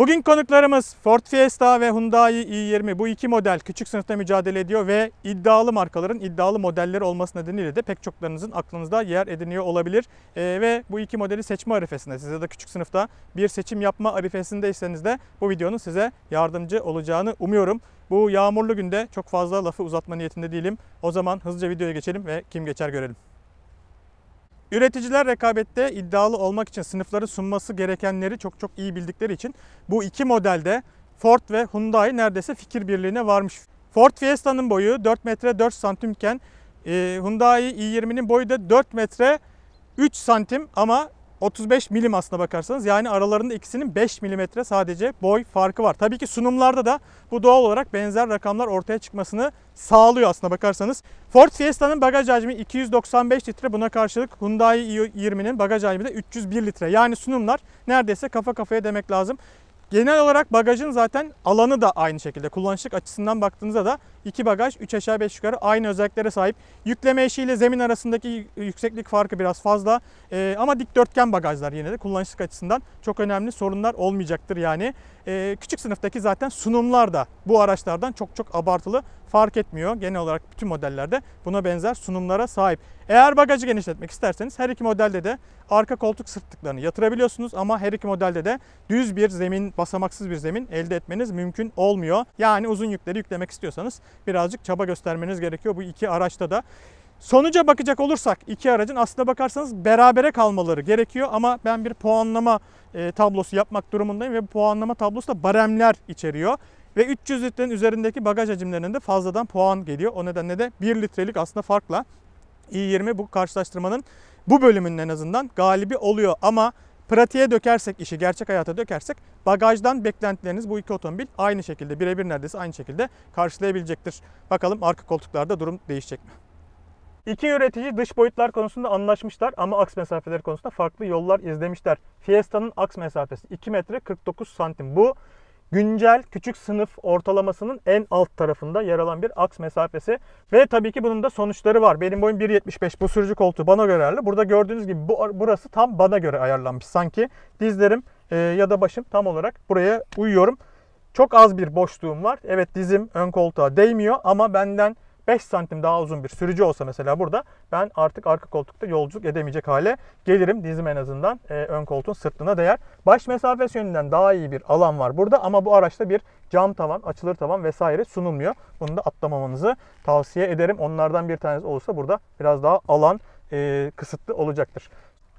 Bugün konuklarımız Ford Fiesta ve Hyundai i20 bu iki model küçük sınıfta mücadele ediyor ve iddialı markaların iddialı modelleri olması nedeniyle de pek çoklarınızın aklınızda yer ediniyor olabilir. Ee, ve bu iki modeli seçme arifesinde size de küçük sınıfta bir seçim yapma arifesindeyseniz de bu videonun size yardımcı olacağını umuyorum. Bu yağmurlu günde çok fazla lafı uzatma niyetinde değilim. O zaman hızlıca videoya geçelim ve kim geçer görelim. Üreticiler rekabette iddialı olmak için sınıfları sunması gerekenleri çok çok iyi bildikleri için bu iki modelde Ford ve Hyundai neredeyse fikir birliğine varmış. Ford Fiesta'nın boyu 4 metre 4 santimken e, Hyundai i20'nin boyu da 4 metre 3 santim ama 35 milim aslına bakarsanız yani aralarında ikisinin 5 milimetre sadece boy farkı var. Tabii ki sunumlarda da bu doğal olarak benzer rakamlar ortaya çıkmasını sağlıyor aslına bakarsanız. Ford Fiesta'nın bagaj hacmi 295 litre buna karşılık Hyundai i20'nin bagaj hacmi de 301 litre. Yani sunumlar neredeyse kafa kafaya demek lazım. Genel olarak bagajın zaten alanı da aynı şekilde. Kullanışlık açısından baktığınızda da iki bagaj 3 aşağı 5 yukarı aynı özelliklere sahip. Yükleme eşiğiyle zemin arasındaki yükseklik farkı biraz fazla. Ee, ama dikdörtgen bagajlar yine de kullanışlık açısından çok önemli sorunlar olmayacaktır yani. Ee, küçük sınıftaki zaten sunumlar da bu araçlardan çok çok abartılı fark etmiyor. Genel olarak bütün modellerde buna benzer sunumlara sahip. Eğer bagajı genişletmek isterseniz her iki modelde de arka koltuk sırtlıklarını yatırabiliyorsunuz ama her iki modelde de düz bir zemin, basamaksız bir zemin elde etmeniz mümkün olmuyor. Yani uzun yükleri yüklemek istiyorsanız birazcık çaba göstermeniz gerekiyor bu iki araçta da. Sonuca bakacak olursak iki aracın aslında bakarsanız berabere kalmaları gerekiyor ama ben bir puanlama e, tablosu yapmak durumundayım ve bu puanlama tablosu da baremler içeriyor. Ve 300 litrenin üzerindeki bagaj hacimlerinde de fazladan puan geliyor. O nedenle de 1 litrelik aslında farkla i20 bu karşılaştırmanın bu bölümünün en azından galibi oluyor. Ama pratiğe dökersek işi, gerçek hayata dökersek bagajdan beklentileriniz bu iki otomobil aynı şekilde birebir neredeyse aynı şekilde karşılayabilecektir. Bakalım arka koltuklarda durum değişecek mi? İki üretici dış boyutlar konusunda anlaşmışlar ama aks mesafeleri konusunda farklı yollar izlemişler. Fiesta'nın aks mesafesi 2 metre 49 santim. Bu güncel küçük sınıf ortalamasının en alt tarafında yer alan bir aks mesafesi. Ve tabii ki bunun da sonuçları var. Benim boyum 1.75 bu sürücü koltuğu bana göre ayarlı. Burada gördüğünüz gibi bu, burası tam bana göre ayarlanmış. Sanki dizlerim e, ya da başım tam olarak buraya uyuyorum. Çok az bir boşluğum var. Evet dizim ön koltuğa değmiyor ama benden 5 santim daha uzun bir sürücü olsa mesela burada ben artık arka koltukta yolculuk edemeyecek hale gelirim. Dizim en azından e, ön koltuğun sırtına değer. Baş mesafesi yönünden daha iyi bir alan var burada ama bu araçta bir cam tavan, açılır tavan vesaire sunulmuyor. Bunu da atlamamanızı tavsiye ederim. Onlardan bir tanesi olursa burada biraz daha alan e, kısıtlı olacaktır.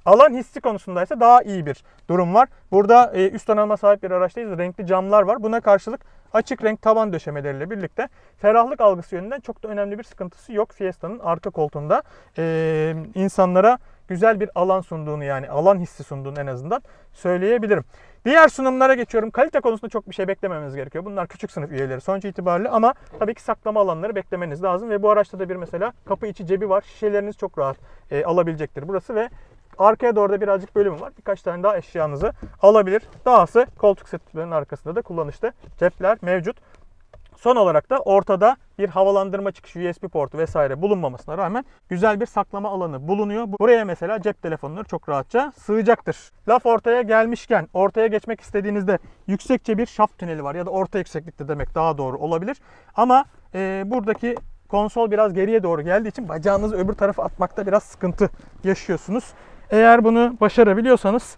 Alan hissi konusunda ise daha iyi bir durum var. Burada e, üst donanıma sahip bir araçtayız. Renkli camlar var. Buna karşılık açık renk tavan döşemeleriyle birlikte ferahlık algısı yönünden çok da önemli bir sıkıntısı yok. Fiesta'nın arka koltuğunda e, insanlara güzel bir alan sunduğunu yani alan hissi sunduğunu en azından söyleyebilirim. Diğer sunumlara geçiyorum. Kalite konusunda çok bir şey beklememeniz gerekiyor. Bunlar küçük sınıf üyeleri sonuç itibariyle ama tabii ki saklama alanları beklemeniz lazım. Ve bu araçta da bir mesela kapı içi cebi var. Şişeleriniz çok rahat e, alabilecektir burası ve Arkaya doğru da birazcık bölümü var. Birkaç tane daha eşyanızı alabilir. Dahası koltuk setlerinin arkasında da kullanışlı cepler mevcut. Son olarak da ortada bir havalandırma çıkışı USB portu vesaire bulunmamasına rağmen güzel bir saklama alanı bulunuyor. Buraya mesela cep telefonları çok rahatça sığacaktır. Laf ortaya gelmişken ortaya geçmek istediğinizde yüksekçe bir şaft tüneli var ya da orta yükseklikte demek daha doğru olabilir. Ama e, buradaki konsol biraz geriye doğru geldiği için bacağınızı öbür tarafa atmakta biraz sıkıntı yaşıyorsunuz. Eğer bunu başarabiliyorsanız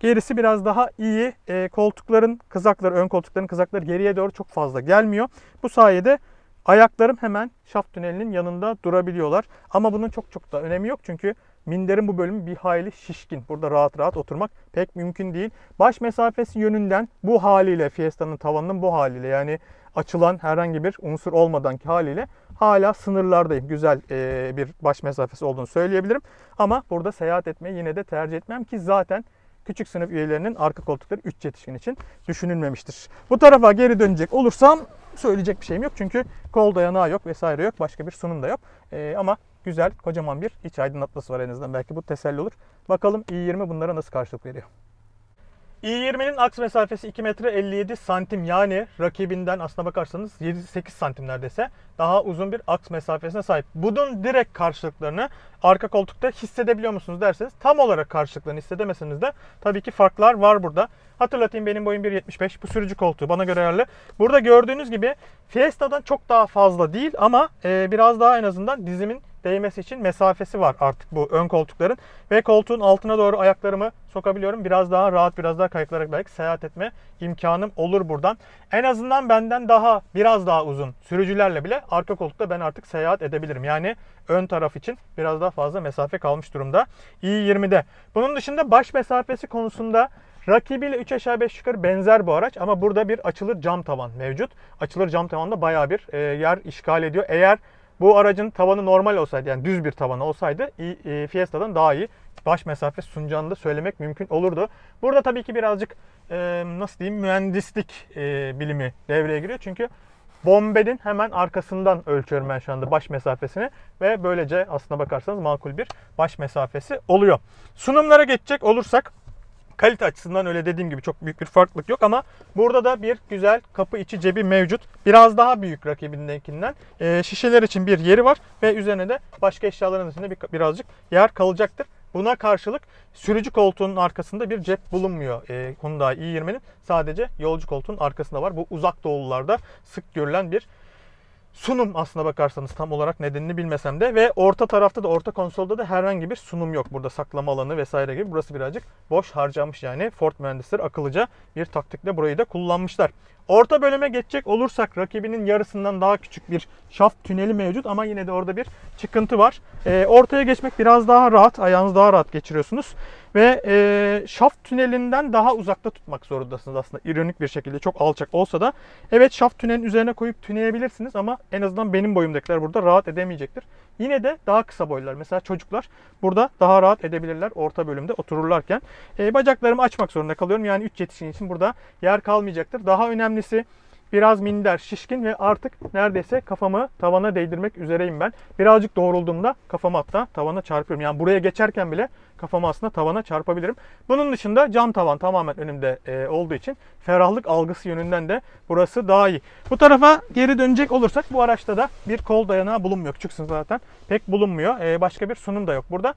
gerisi biraz daha iyi. E, koltukların kızakları, ön koltukların kızakları geriye doğru çok fazla gelmiyor. Bu sayede ayaklarım hemen şaft tünelinin yanında durabiliyorlar. Ama bunun çok çok da önemi yok çünkü minderin bu bölümü bir hayli şişkin. Burada rahat rahat oturmak pek mümkün değil. Baş mesafesi yönünden bu haliyle Fiesta'nın tavanının bu haliyle yani açılan herhangi bir unsur olmadanki haliyle hala sınırlardayım. Güzel e, bir baş mesafesi olduğunu söyleyebilirim. Ama burada seyahat etmeyi yine de tercih etmem ki zaten küçük sınıf üyelerinin arka koltukları 3 yetişkin için düşünülmemiştir. Bu tarafa geri dönecek olursam söyleyecek bir şeyim yok. Çünkü kol dayanağı yok vesaire yok. Başka bir sunum da yok. E, ama güzel kocaman bir iç aydınlatması var en azından. Belki bu teselli olur. Bakalım i20 bunlara nasıl karşılık veriyor. i20'nin aks mesafesi 2 metre 57 santim yani rakibinden aslına bakarsanız 7-8 santim neredeyse daha uzun bir aks mesafesine sahip. Bunun direkt karşılıklarını arka koltukta hissedebiliyor musunuz derseniz tam olarak karşılıklarını hissedemeseniz de tabii ki farklar var burada. Hatırlatayım benim boyum 1.75 bu sürücü koltuğu bana göre ayarlı. Burada gördüğünüz gibi Fiesta'dan çok daha fazla değil ama e, biraz daha en azından dizimin değmesi için mesafesi var artık bu ön koltukların. Ve koltuğun altına doğru ayaklarımı sokabiliyorum. Biraz daha rahat, biraz daha kayıklarak belki seyahat etme imkanım olur buradan. En azından benden daha, biraz daha uzun sürücülerle bile arka koltukta ben artık seyahat edebilirim. Yani ön taraf için biraz daha fazla mesafe kalmış durumda. i20'de. Bunun dışında baş mesafesi konusunda Rakibiyle 3 aşağı 5 yukarı benzer bu araç ama burada bir açılır cam tavan mevcut. Açılır cam tavanda bayağı bir e, yer işgal ediyor. Eğer bu aracın tavanı normal olsaydı yani düz bir tavanı olsaydı e, Fiesta'dan daha iyi baş mesafe sunacağını da söylemek mümkün olurdu. Burada tabii ki birazcık e, nasıl diyeyim mühendislik e, bilimi devreye giriyor. Çünkü Bombed'in hemen arkasından ölçüyorum ben şu anda baş mesafesini ve böylece aslına bakarsanız makul bir baş mesafesi oluyor. Sunumlara geçecek olursak kalite açısından öyle dediğim gibi çok büyük bir farklılık yok ama burada da bir güzel kapı içi cebi mevcut. Biraz daha büyük rakibindekinden. E, şişeler için bir yeri var ve üzerine de başka eşyaların içinde bir, birazcık yer kalacaktır. Buna karşılık sürücü koltuğunun arkasında bir cep bulunmuyor e, Hyundai i20'nin. Sadece yolcu koltuğun arkasında var. Bu uzak doğulularda sık görülen bir sunum aslına bakarsanız tam olarak nedenini bilmesem de ve orta tarafta da orta konsolda da herhangi bir sunum yok. Burada saklama alanı vesaire gibi burası birazcık boş harcamış yani Ford mühendisleri akıllıca bir taktikle burayı da kullanmışlar. Orta bölüme geçecek olursak rakibinin yarısından daha küçük bir şaft tüneli mevcut ama yine de orada bir çıkıntı var. E, ortaya geçmek biraz daha rahat, ayağınızı daha rahat geçiriyorsunuz. Ve e, şaft tünelinden daha uzakta tutmak zorundasınız aslında ironik bir şekilde çok alçak olsa da. Evet şaft tünelin üzerine koyup tüneyebilirsiniz ama en azından benim boyumdakiler burada rahat edemeyecektir. Yine de daha kısa boylar mesela çocuklar burada daha rahat edebilirler orta bölümde otururlarken. E, bacaklarımı açmak zorunda kalıyorum yani 3 yetişkin için burada yer kalmayacaktır. Daha önemlisi biraz minder, şişkin ve artık neredeyse kafamı tavana değdirmek üzereyim ben. Birazcık doğrulduğumda kafamı hatta tavana çarpıyorum. Yani buraya geçerken bile kafamı aslında tavana çarpabilirim. Bunun dışında cam tavan tamamen önümde e, olduğu için ferahlık algısı yönünden de burası daha iyi. Bu tarafa geri dönecek olursak bu araçta da bir kol dayanağı bulunmuyor. Küçüksün zaten pek bulunmuyor. E, başka bir sunum da yok burada.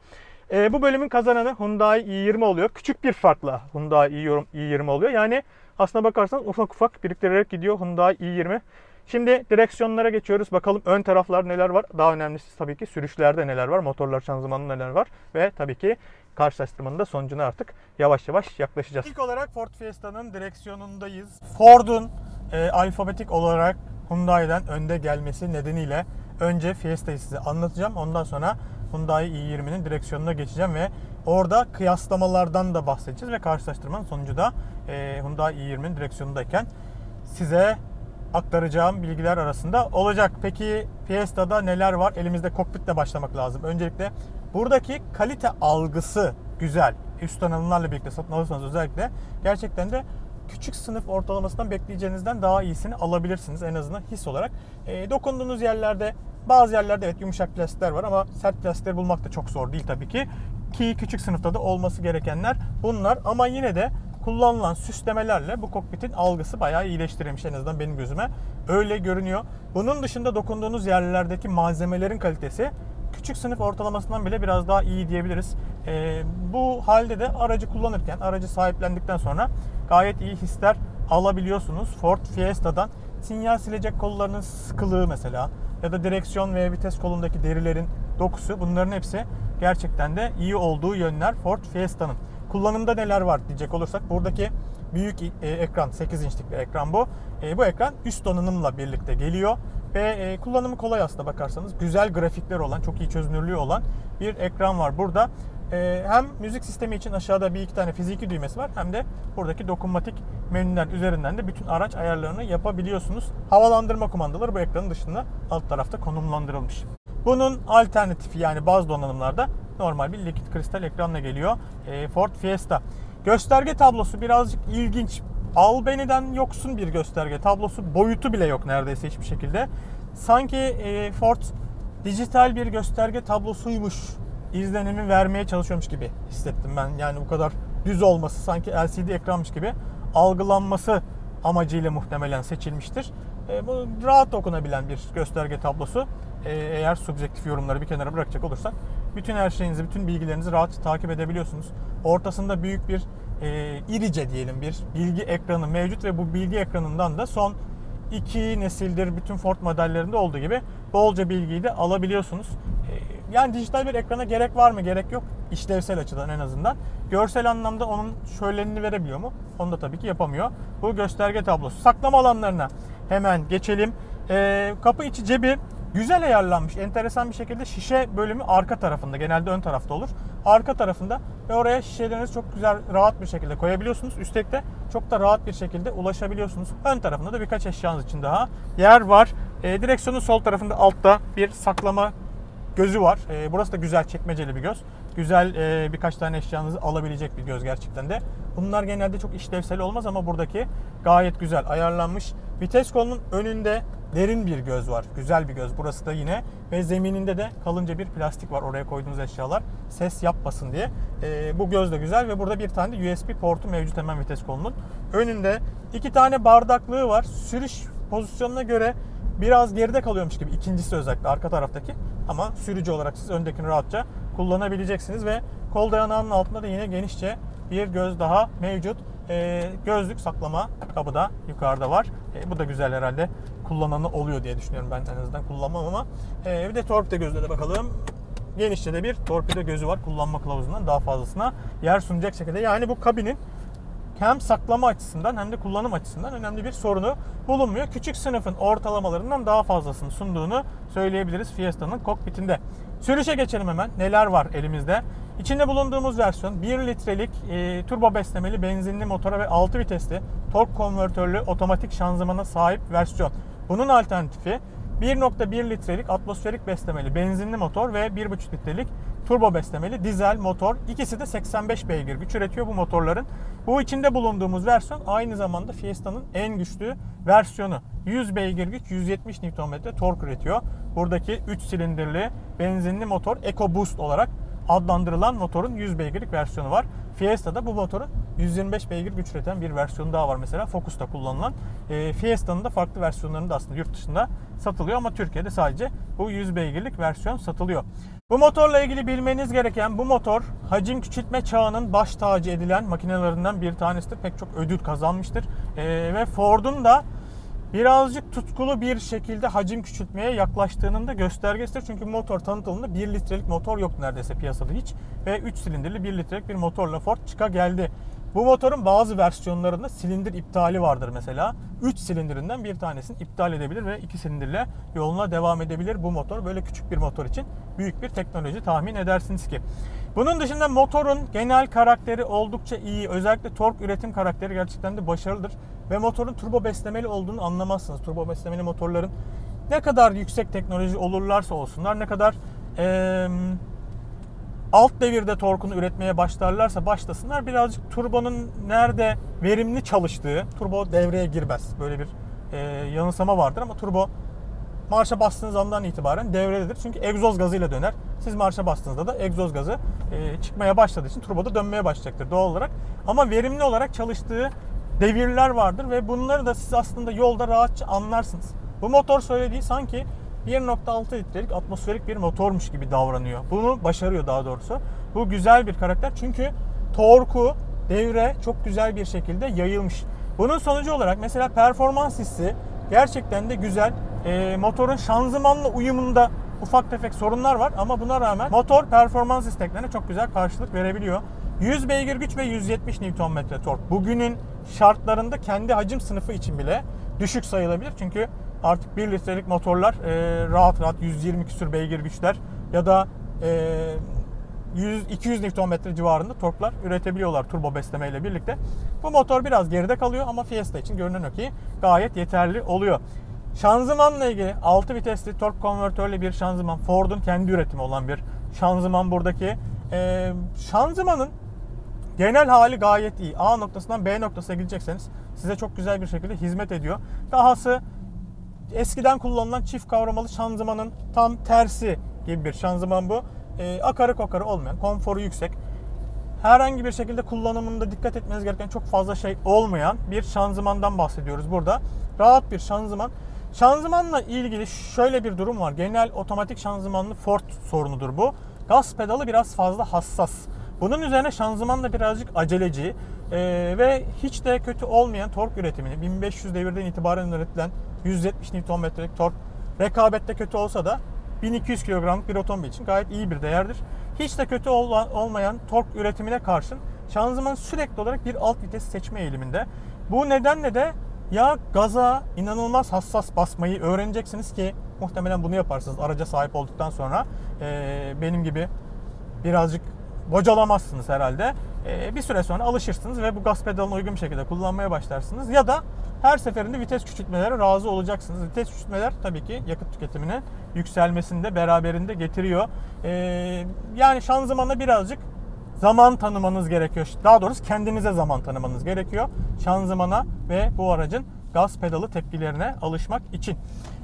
E, bu bölümün kazananı Hyundai i20 oluyor. Küçük bir farkla Hyundai i20 oluyor. Yani aslına bakarsanız ufak ufak biriktirerek gidiyor Hyundai i20. Şimdi direksiyonlara geçiyoruz. Bakalım ön taraflar neler var. Daha önemlisi tabii ki sürüşlerde neler var. Motorlar şanzımanı neler var. Ve tabii ki karşılaştırmanın da sonucuna artık yavaş yavaş yaklaşacağız. İlk olarak Ford Fiesta'nın direksiyonundayız. Ford'un e, alfabetik olarak Hyundai'den önde gelmesi nedeniyle önce Fiesta'yı size anlatacağım. Ondan sonra Hyundai i20'nin direksiyonuna geçeceğim ve orada kıyaslamalardan da bahsedeceğiz ve karşılaştırmanın sonucu da e, Hyundai i20'nin direksiyonundayken size aktaracağım bilgiler arasında olacak. Peki Fiesta'da neler var? Elimizde kokpitle başlamak lazım. Öncelikle buradaki kalite algısı güzel. Üst donanımlarla birlikte satın alırsanız özellikle gerçekten de küçük sınıf ortalamasından bekleyeceğinizden daha iyisini alabilirsiniz en azından his olarak. E, dokunduğunuz yerlerde bazı yerlerde evet yumuşak plastikler var ama sert plastikleri bulmak da çok zor değil tabii ki. Ki küçük sınıfta da olması gerekenler bunlar ama yine de kullanılan süslemelerle bu kokpitin algısı bayağı iyileştirilmiş en azından benim gözüme. Öyle görünüyor. Bunun dışında dokunduğunuz yerlerdeki malzemelerin kalitesi küçük sınıf ortalamasından bile biraz daha iyi diyebiliriz. E, bu halde de aracı kullanırken, aracı sahiplendikten sonra gayet iyi hisler alabiliyorsunuz. Ford Fiesta'dan sinyal silecek kollarının sıkılığı mesela ya da direksiyon ve vites kolundaki derilerin dokusu bunların hepsi gerçekten de iyi olduğu yönler Ford Fiesta'nın. Kullanımda neler var diyecek olursak buradaki büyük e, ekran 8 inçlik bir ekran bu. E, bu ekran üst donanımla birlikte geliyor ve e, kullanımı kolay aslında bakarsanız. Güzel grafikler olan, çok iyi çözünürlüğü olan bir ekran var burada. E, hem müzik sistemi için aşağıda bir iki tane fiziki düğmesi var hem de buradaki dokunmatik menüden üzerinden de bütün araç ayarlarını yapabiliyorsunuz. Havalandırma kumandaları bu ekranın dışında alt tarafta konumlandırılmış. Bunun alternatifi yani bazı donanımlarda normal bir likit kristal ekranla geliyor. E, Ford Fiesta. Gösterge tablosu birazcık ilginç. Albany'den yoksun bir gösterge tablosu. Boyutu bile yok neredeyse hiçbir şekilde. Sanki e, Ford dijital bir gösterge tablosuymuş izlenimi vermeye çalışıyormuş gibi hissettim ben. Yani bu kadar düz olması sanki LCD ekranmış gibi algılanması amacıyla muhtemelen seçilmiştir. E, bu rahat okunabilen bir gösterge tablosu. E, eğer subjektif yorumları bir kenara bırakacak olursak bütün her şeyinizi, bütün bilgilerinizi rahat takip edebiliyorsunuz. Ortasında büyük bir e, irice diyelim bir bilgi ekranı mevcut ve bu bilgi ekranından da son iki nesildir bütün Ford modellerinde olduğu gibi bolca bilgiyi de alabiliyorsunuz. E, yani dijital bir ekrana gerek var mı? Gerek yok. İşlevsel açıdan en azından. Görsel anlamda onun şöylenini verebiliyor mu? Onu da tabii ki yapamıyor. Bu gösterge tablosu. Saklama alanlarına hemen geçelim. E, kapı içi cebi güzel ayarlanmış. Enteresan bir şekilde şişe bölümü arka tarafında. Genelde ön tarafta olur. Arka tarafında ve oraya şişelerinizi çok güzel rahat bir şekilde koyabiliyorsunuz. Üstelik de çok da rahat bir şekilde ulaşabiliyorsunuz. Ön tarafında da birkaç eşyanız için daha yer var. E, direksiyonun sol tarafında altta bir saklama gözü var. E, burası da güzel çekmeceli bir göz. Güzel e, birkaç tane eşyanızı alabilecek bir göz gerçekten de. Bunlar genelde çok işlevsel olmaz ama buradaki gayet güzel ayarlanmış. Vites kolunun önünde derin bir göz var. Güzel bir göz. Burası da yine ve zemininde de kalınca bir plastik var oraya koyduğunuz eşyalar ses yapmasın diye. E, bu göz de güzel ve burada bir tane de USB portu mevcut hemen vites kolunun. Önünde iki tane bardaklığı var. Sürüş pozisyonuna göre biraz geride kalıyormuş gibi ikincisi özellikle arka taraftaki ama sürücü olarak siz öndekini rahatça kullanabileceksiniz ve kol dayanağının altında da yine genişçe bir göz daha mevcut. E, gözlük saklama kapıda yukarıda var. E, bu da güzel herhalde kullananı oluyor diye düşünüyorum ben en azından kullanmam ama. E, bir de torpido gözle de bakalım. Genişçe de bir torpido gözü var kullanma kılavuzundan daha fazlasına yer sunacak şekilde. Yani bu kabinin hem saklama açısından hem de kullanım açısından önemli bir sorunu bulunmuyor. Küçük sınıfın ortalamalarından daha fazlasını sunduğunu söyleyebiliriz Fiesta'nın kokpitinde. Sürüşe geçelim hemen. Neler var elimizde? İçinde bulunduğumuz versiyon 1 litrelik e, turbo beslemeli benzinli motora ve 6 vitesli tork konvertörlü otomatik şanzımana sahip versiyon. Bunun alternatifi 1.1 litrelik atmosferik beslemeli benzinli motor ve 1.5 litrelik turbo beslemeli dizel motor. İkisi de 85 beygir güç üretiyor bu motorların. Bu içinde bulunduğumuz versiyon aynı zamanda Fiesta'nın en güçlü versiyonu. 100 beygir güç 170 Nm tork üretiyor. Buradaki 3 silindirli benzinli motor EcoBoost olarak adlandırılan motorun 100 beygirlik versiyonu var. Fiesta'da bu motorun 125 beygir güç üreten bir versiyonu daha var mesela Focus'ta kullanılan. E, Fiesta'nın da farklı versiyonlarında aslında yurt dışında satılıyor ama Türkiye'de sadece bu 100 beygirlik versiyon satılıyor. Bu motorla ilgili bilmeniz gereken bu motor hacim küçültme çağının baş tacı edilen makinelerinden bir tanesidir. Pek çok ödül kazanmıştır. E, ve Ford'un da birazcık tutkulu bir şekilde hacim küçültmeye yaklaştığının da göstergesidir. Çünkü motor tanıtımında 1 litrelik motor yok neredeyse piyasada hiç. Ve 3 silindirli 1 litrelik bir motorla Ford çıka geldi. Bu motorun bazı versiyonlarında silindir iptali vardır mesela. 3 silindirinden bir tanesini iptal edebilir ve 2 silindirle yoluna devam edebilir bu motor. Böyle küçük bir motor için büyük bir teknoloji tahmin edersiniz ki. Bunun dışında motorun genel karakteri oldukça iyi. Özellikle tork üretim karakteri gerçekten de başarılıdır. Ve motorun turbo beslemeli olduğunu anlamazsınız. Turbo beslemeli motorların ne kadar yüksek teknoloji olurlarsa olsunlar, ne kadar ee, alt devirde torkunu üretmeye başlarlarsa başlasınlar birazcık turbonun nerede verimli çalıştığı, turbo devreye girmez. Böyle bir e, yanılsama vardır ama turbo marşa bastığınız andan itibaren devrededir. Çünkü egzoz gazıyla döner. Siz marşa bastığınızda da egzoz gazı e, çıkmaya başladığı için turboda dönmeye başlayacaktır doğal olarak. Ama verimli olarak çalıştığı devirler vardır ve bunları da siz aslında yolda rahatça anlarsınız. Bu motor söylediği sanki 1.6 litrelik atmosferik bir motormuş gibi davranıyor. Bunu başarıyor daha doğrusu. Bu güzel bir karakter çünkü torku devre çok güzel bir şekilde yayılmış. Bunun sonucu olarak mesela performans hissi gerçekten de güzel. E, motorun şanzımanla uyumunda ufak tefek sorunlar var ama buna rağmen motor performans isteklerine çok güzel karşılık verebiliyor. 100 beygir güç ve 170 Nm tork. Bugünün şartlarında kendi hacim sınıfı için bile düşük sayılabilir. Çünkü artık 1 litrelik motorlar e, rahat rahat 120 küsür beygir güçler ya da e, 100 200 Nm civarında torklar üretebiliyorlar turbo besleme ile birlikte. Bu motor biraz geride kalıyor ama Fiesta için görünen o ki gayet yeterli oluyor. Şanzımanla ilgili 6 vitesli tork konvertörlü bir şanzıman. Ford'un kendi üretimi olan bir şanzıman buradaki. Ee, şanzımanın genel hali gayet iyi. A noktasından B noktasına gidecekseniz size çok güzel bir şekilde hizmet ediyor. Dahası eskiden kullanılan çift kavramalı şanzımanın tam tersi gibi bir şanzıman bu. Ee, akarı kokarı olmayan, konforu yüksek. herhangi bir şekilde kullanımında dikkat etmeniz gereken çok fazla şey olmayan bir şanzımandan bahsediyoruz burada. Rahat bir şanzıman. Şanzımanla ilgili şöyle bir durum var. Genel otomatik şanzımanlı Ford sorunudur bu. Gaz pedalı biraz fazla hassas. Bunun üzerine şanzıman da birazcık aceleci ee, ve hiç de kötü olmayan tork üretimini 1500 devirden itibaren üretilen 170 Nm'lik tork rekabette kötü olsa da 1200 kilogramlık bir otomobil için gayet iyi bir değerdir. Hiç de kötü olmayan tork üretimine karşın şanzıman sürekli olarak bir alt vites seçme eğiliminde. Bu nedenle de ya gaza inanılmaz hassas basmayı öğreneceksiniz ki muhtemelen bunu yaparsınız araca sahip olduktan sonra e, benim gibi birazcık bocalamazsınız herhalde. E, bir süre sonra alışırsınız ve bu gaz pedalını uygun bir şekilde kullanmaya başlarsınız. Ya da her seferinde vites küçültmelere razı olacaksınız. Vites küçültmeler tabii ki yakıt tüketimine yükselmesini de beraberinde getiriyor. E, yani şanzımana birazcık zaman tanımanız gerekiyor. Daha doğrusu kendinize zaman tanımanız gerekiyor. Şanzımana ve bu aracın gaz pedalı tepkilerine alışmak için.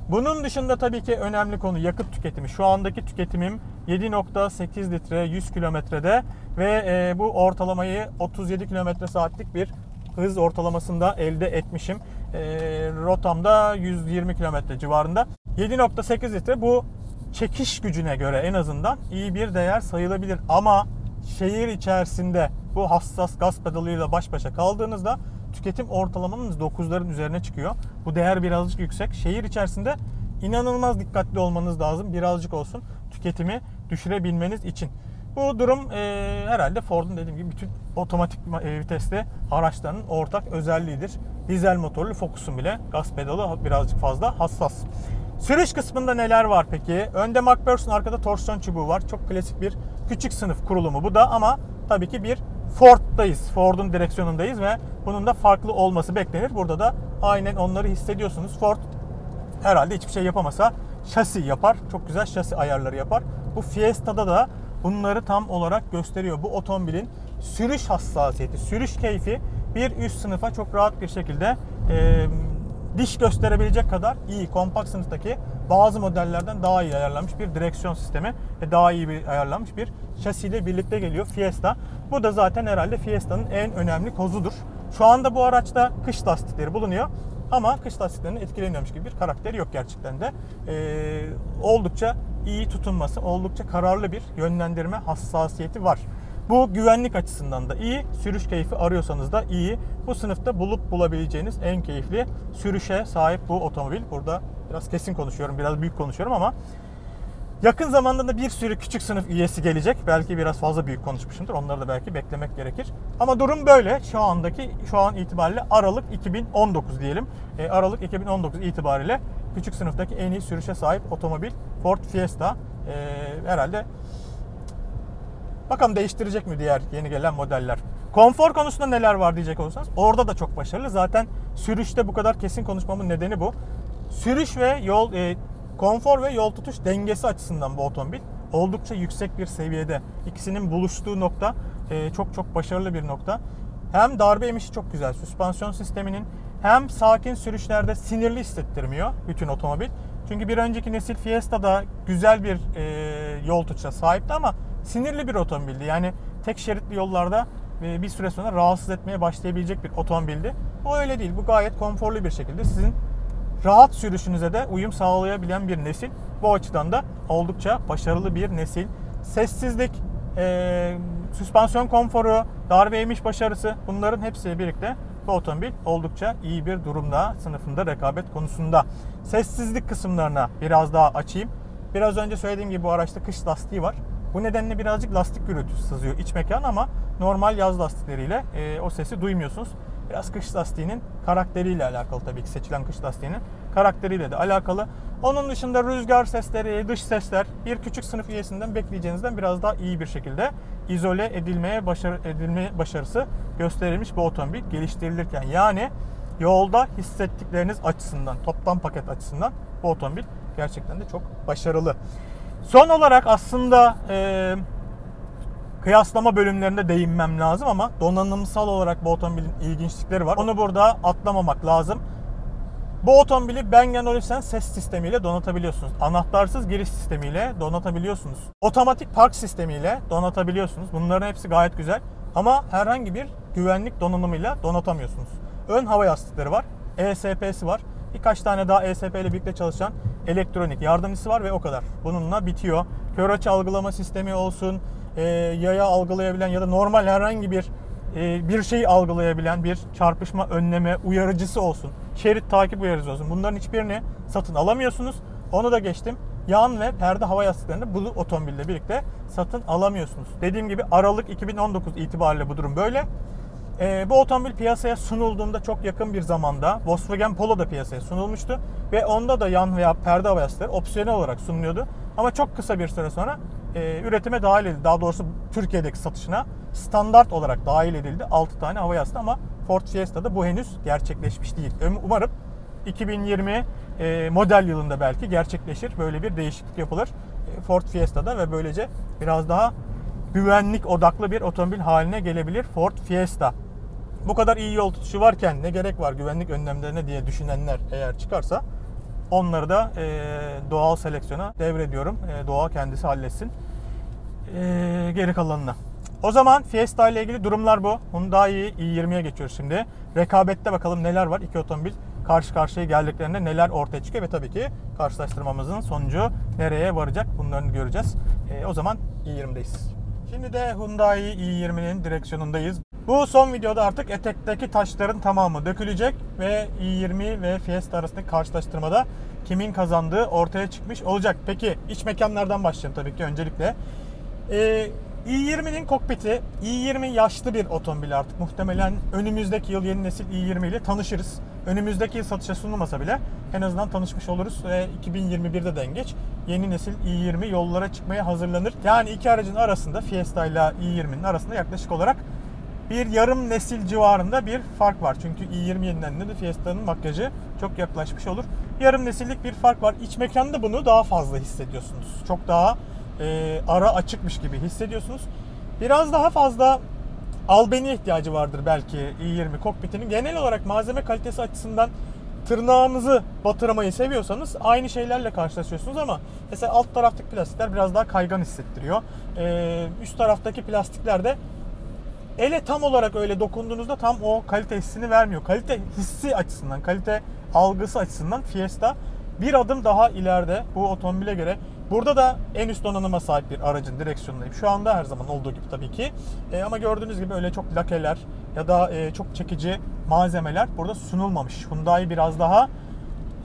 Bunun dışında tabii ki önemli konu yakıt tüketimi. Şu andaki tüketimim 7.8 litre 100 kilometrede ve e, bu ortalamayı 37 kilometre saatlik bir hız ortalamasında elde etmişim. E, rotamda 120 kilometre civarında. 7.8 litre bu çekiş gücüne göre en azından iyi bir değer sayılabilir. Ama şehir içerisinde bu hassas gaz pedalıyla baş başa kaldığınızda tüketim ortalamanız 9'ların üzerine çıkıyor. Bu değer birazcık yüksek. Şehir içerisinde inanılmaz dikkatli olmanız lazım. Birazcık olsun tüketimi düşürebilmeniz için. Bu durum e, herhalde Ford'un dediğim gibi bütün otomatik e, vitesli araçlarının ortak özelliğidir. Dizel motorlu Focus'un bile gaz pedalı birazcık fazla hassas. Sürüş kısmında neler var peki? Önde McPherson, arkada torsiyon çubuğu var. Çok klasik bir küçük sınıf kurulumu bu da ama tabii ki bir Ford'dayız. Ford'un direksiyonundayız ve bunun da farklı olması beklenir. Burada da aynen onları hissediyorsunuz. Ford herhalde hiçbir şey yapamasa şasi yapar. Çok güzel şasi ayarları yapar. Bu Fiesta'da da bunları tam olarak gösteriyor. Bu otomobilin sürüş hassasiyeti, sürüş keyfi bir üst sınıfa çok rahat bir şekilde e, diş gösterebilecek kadar iyi kompakt sınıftaki bazı modellerden daha iyi ayarlanmış bir direksiyon sistemi ve daha iyi bir ayarlanmış bir şasiyle birlikte geliyor Fiesta. Bu da zaten herhalde Fiesta'nın en önemli kozudur. Şu anda bu araçta kış lastikleri bulunuyor. Ama kış lastiklerinin etkileniyormuş gibi bir karakteri yok gerçekten de. Ee, oldukça iyi tutunması, oldukça kararlı bir yönlendirme hassasiyeti var. Bu güvenlik açısından da iyi, sürüş keyfi arıyorsanız da iyi. Bu sınıfta bulup bulabileceğiniz en keyifli sürüşe sahip bu otomobil. Burada biraz kesin konuşuyorum, biraz büyük konuşuyorum ama yakın zamanda da bir sürü küçük sınıf üyesi gelecek. Belki biraz fazla büyük konuşmuşumdur. Onları da belki beklemek gerekir. Ama durum böyle. Şu andaki şu an itibariyle Aralık 2019 diyelim. E, Aralık 2019 itibariyle küçük sınıftaki en iyi sürüşe sahip otomobil Ford Fiesta. E, herhalde Bakalım değiştirecek mi diğer yeni gelen modeller. Konfor konusunda neler var diyecek olursanız orada da çok başarılı. Zaten sürüşte bu kadar kesin konuşmamın nedeni bu. Sürüş ve yol e, konfor ve yol tutuş dengesi açısından bu otomobil oldukça yüksek bir seviyede. İkisinin buluştuğu nokta e, çok çok başarılı bir nokta. Hem darbe emişi çok güzel. Süspansiyon sisteminin hem sakin sürüşlerde sinirli hissettirmiyor bütün otomobil. Çünkü bir önceki nesil Fiesta'da güzel bir e, yol tutuşa sahipti ama sinirli bir otomobildi. Yani tek şeritli yollarda e, bir süre sonra rahatsız etmeye başlayabilecek bir otomobildi. Bu öyle değil. Bu gayet konforlu bir şekilde sizin rahat sürüşünüze de uyum sağlayabilen bir nesil. Bu açıdan da oldukça başarılı bir nesil. Sessizlik, e, süspansiyon konforu, darbe eğmiş başarısı bunların hepsi birlikte bu otomobil oldukça iyi bir durumda sınıfında rekabet konusunda. Sessizlik kısımlarına biraz daha açayım. Biraz önce söylediğim gibi bu araçta kış lastiği var. Bu nedenle birazcık lastik gürültüsü sızıyor iç mekan ama normal yaz lastikleriyle e, o sesi duymuyorsunuz. Biraz kış lastiğinin karakteriyle alakalı tabii ki seçilen kış lastiğinin karakteriyle de alakalı. Onun dışında rüzgar sesleri, dış sesler bir küçük sınıf üyesinden bekleyeceğinizden biraz daha iyi bir şekilde izole edilmeye başarı, edilme başarısı gösterilmiş bu otomobil geliştirilirken. Yani yolda hissettikleriniz açısından, toplam paket açısından bu otomobil gerçekten de çok başarılı. Son olarak aslında e, kıyaslama bölümlerinde değinmem lazım ama donanımsal olarak bu otomobilin ilginçlikleri var. Onu burada atlamamak lazım. Bu otomobili Bang Olufsen ses sistemiyle donatabiliyorsunuz. Anahtarsız giriş sistemiyle donatabiliyorsunuz. Otomatik park sistemiyle donatabiliyorsunuz. Bunların hepsi gayet güzel. Ama herhangi bir güvenlik donanımıyla donatamıyorsunuz. Ön hava yastıkları var. ESP'si var. Birkaç tane daha ESP ile birlikte çalışan elektronik yardımcısı var ve o kadar. Bununla bitiyor. Kör açı algılama sistemi olsun, e, yaya algılayabilen ya da normal herhangi bir e, bir şeyi algılayabilen bir çarpışma önleme uyarıcısı olsun. Şerit takip uyarıcısı. Bunların hiçbirini satın alamıyorsunuz. Onu da geçtim. Yan ve perde hava yastıklarını bu otomobille birlikte satın alamıyorsunuz. Dediğim gibi Aralık 2019 itibariyle bu durum böyle. E, bu otomobil piyasaya sunulduğunda çok yakın bir zamanda Volkswagen Polo da piyasaya sunulmuştu. Ve onda da yan veya perde hava yastıkları opsiyonel olarak sunuluyordu. Ama çok kısa bir süre sonra e, üretime dahil edildi. Daha doğrusu Türkiye'deki satışına standart olarak dahil edildi 6 tane hava yastığı ama Ford Fiesta'da bu henüz gerçekleşmiş değil. Umarım 2020 e, model yılında belki gerçekleşir. Böyle bir değişiklik yapılır e, Ford Fiesta'da ve böylece biraz daha güvenlik odaklı bir otomobil haline gelebilir Ford Fiesta. Bu kadar iyi yol tutuşu varken ne gerek var güvenlik önlemlerine diye düşünenler eğer çıkarsa onları da e, doğal seleksiyona devrediyorum. Doğa kendisi halletsin. E, geri kalanına. O zaman Fiesta ile ilgili durumlar bu. Hyundai i20'ye geçiyoruz şimdi. Rekabette bakalım neler var. İki otomobil karşı karşıya geldiklerinde neler ortaya çıkıyor ve tabii ki karşılaştırmamızın sonucu nereye varacak bunları göreceğiz. E, o zaman i20'deyiz. Şimdi de Hyundai i20'nin direksiyonundayız. Bu son videoda artık etekteki taşların tamamı dökülecek ve i20 ve Fiesta arasındaki karşılaştırmada kimin kazandığı ortaya çıkmış olacak. Peki iç mekanlardan başlayalım tabii ki öncelikle. Ee, i20'nin kokpiti, i20 yaşlı bir otomobil artık. Muhtemelen önümüzdeki yıl yeni nesil i20 ile tanışırız. Önümüzdeki yıl satışa sunulmasa bile en azından tanışmış oluruz ve 2021'de de en geç yeni nesil i20 yollara çıkmaya hazırlanır. Yani iki aracın arasında Fiesta ile i20'nin arasında yaklaşık olarak bir yarım nesil civarında bir fark var. Çünkü i20 yenilendiğinde de Fiesta'nın makyajı çok yaklaşmış olur. Yarım nesillik bir fark var. İç mekanda bunu daha fazla hissediyorsunuz. Çok daha e, ara açıkmış gibi hissediyorsunuz. Biraz daha fazla albeni ihtiyacı vardır belki i20 kokpitinin. Genel olarak malzeme kalitesi açısından tırnağınızı batırmayı seviyorsanız aynı şeylerle karşılaşıyorsunuz ama mesela alt taraftaki plastikler biraz daha kaygan hissettiriyor. Ee, üst taraftaki plastikler de ele tam olarak öyle dokunduğunuzda tam o kalite hissini vermiyor. Kalite hissi açısından, kalite algısı açısından Fiesta bir adım daha ileride bu otomobile göre. Burada da en üst donanıma sahip bir aracın direksiyonundayım. Şu anda her zaman olduğu gibi tabii ki. E, ama gördüğünüz gibi öyle çok lakeler ya da e, çok çekici malzemeler burada sunulmamış. Hyundai biraz daha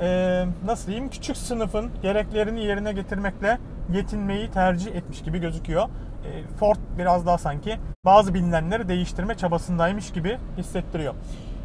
e, nasıl diyeyim küçük sınıfın gereklerini yerine getirmekle yetinmeyi tercih etmiş gibi gözüküyor. E, Ford biraz daha sanki bazı bilinenleri değiştirme çabasındaymış gibi hissettiriyor.